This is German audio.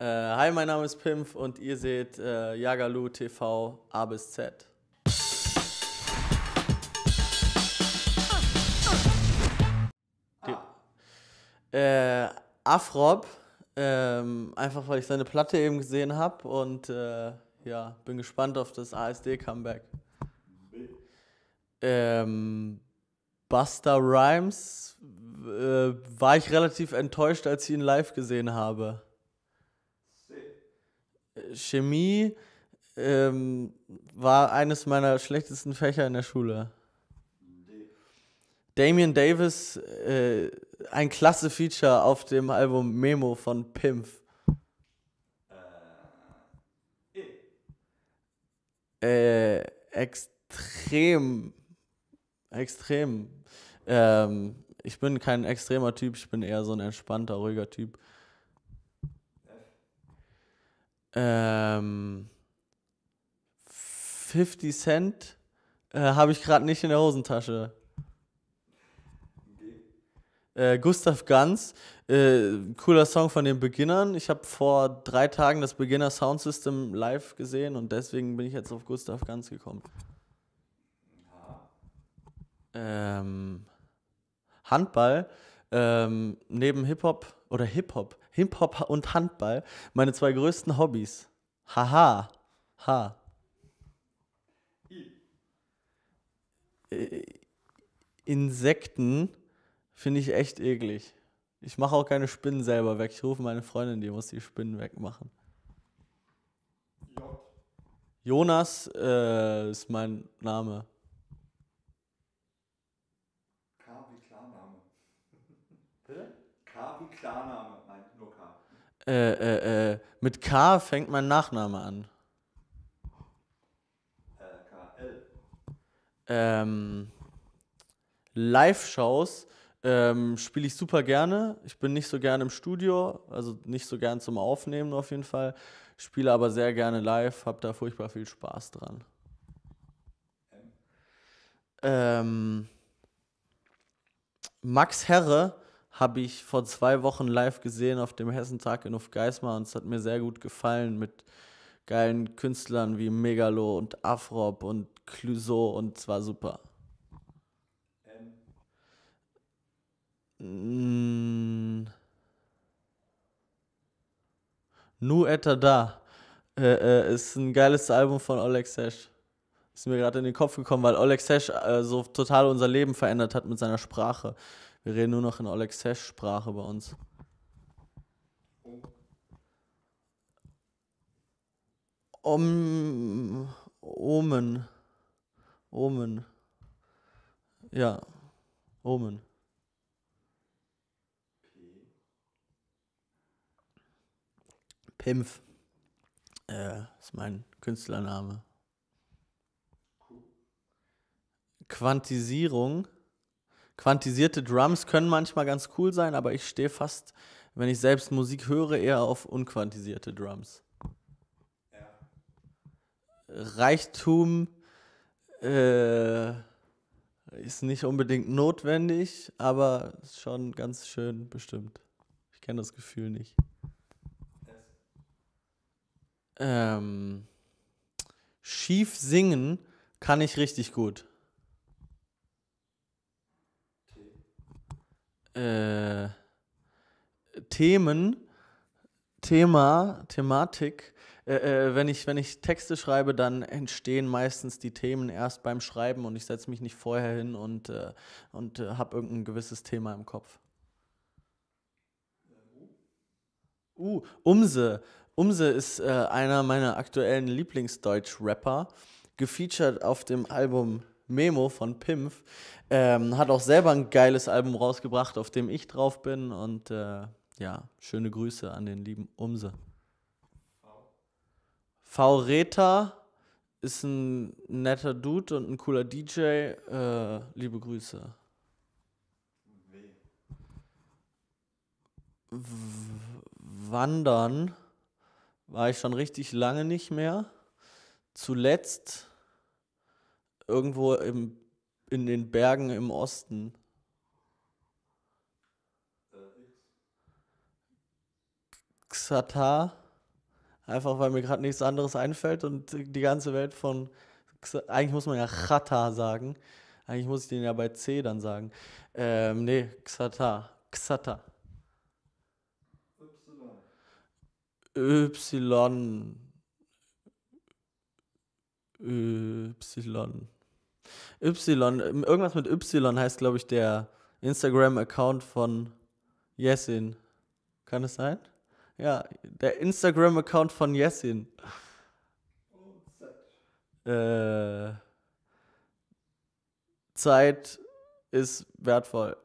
Äh, hi, mein Name ist Pimp und ihr seht äh, Jagalu TV A bis Z. Äh, Afrop, ähm, einfach weil ich seine Platte eben gesehen habe und äh, ja, bin gespannt auf das ASD-Comeback. Ähm, Buster Rhymes äh, war ich relativ enttäuscht, als ich ihn live gesehen habe. Chemie ähm, war eines meiner schlechtesten Fächer in der Schule. Damien Davis, äh, ein klasse Feature auf dem Album Memo von Pimpf. Äh, extrem, extrem. Ähm, ich bin kein extremer Typ, ich bin eher so ein entspannter, ruhiger Typ. Ähm, 50 Cent äh, habe ich gerade nicht in der Hosentasche. Äh, Gustav Ganz, äh, cooler Song von den Beginnern. Ich habe vor drei Tagen das Beginner Sound System live gesehen und deswegen bin ich jetzt auf Gustav Ganz gekommen. Ähm, Handball, ähm, neben Hip-Hop oder Hip-Hop, Hip-Hop und Handball, meine zwei größten Hobbys. Haha. Ha. Äh, Insekten finde ich echt eklig. Ich mache auch keine Spinnen selber weg. Ich rufe meine Freundin, die muss die Spinnen wegmachen. Jonas äh, ist mein Name. K wie Klarname. Bitte? K wie Klarname. Nein, nur K. Äh, äh, äh, mit K fängt mein Nachname an. Äh, KL. Ähm, Live-Shows ähm, spiele ich super gerne. Ich bin nicht so gerne im Studio, also nicht so gern zum Aufnehmen auf jeden Fall. Spiele aber sehr gerne live, habe da furchtbar viel Spaß dran. Ähm, Max Herre habe ich vor zwei Wochen live gesehen auf dem Hessentag in Ufgeismar und es hat mir sehr gut gefallen mit geilen Künstlern wie Megalo und Afrop und Clouseau und es war super. Mm. Nu Etta Da äh, äh, ist ein geiles Album von Oleg Sesh. Ist mir gerade in den Kopf gekommen, weil Oleg Sesh äh, so total unser Leben verändert hat mit seiner Sprache. Wir reden nur noch in Oleg Sesh Sprache bei uns. Om, Omen. Omen. Ja. Omen. Pimpf. Äh, ist mein Künstlername. Quantisierung. Quantisierte Drums können manchmal ganz cool sein, aber ich stehe fast, wenn ich selbst Musik höre, eher auf unquantisierte Drums. Reichtum äh, ist nicht unbedingt notwendig, aber ist schon ganz schön bestimmt. Ich kenne das Gefühl nicht. Ähm, schief singen kann ich richtig gut. Äh, Themen, Thema, Thematik. Äh, äh, wenn, ich, wenn ich Texte schreibe, dann entstehen meistens die Themen erst beim Schreiben und ich setze mich nicht vorher hin und, äh, und äh, habe irgendein gewisses Thema im Kopf. Uh, Umse. Umse ist äh, einer meiner aktuellen Lieblingsdeutsch-Rapper, gefeatured auf dem Album Memo von Pimpf. Ähm, hat auch selber ein geiles Album rausgebracht, auf dem ich drauf bin. Und äh, ja, schöne Grüße an den lieben Umse. V. Reta ist ein netter Dude und ein cooler DJ. Äh, liebe Grüße. Wandern war ich schon richtig lange nicht mehr. Zuletzt irgendwo im, in den Bergen im Osten. Xatar Einfach weil mir gerade nichts anderes einfällt und die ganze Welt von. Eigentlich muss man ja Chata sagen. Eigentlich muss ich den ja bei C dann sagen. Ähm, nee, Xata. Xata. Y. Y. Y. Irgendwas mit Y heißt, glaube ich, der Instagram-Account von Yesin. Kann es sein? Ja, der Instagram-Account von Yesin. Äh, Zeit ist wertvoll.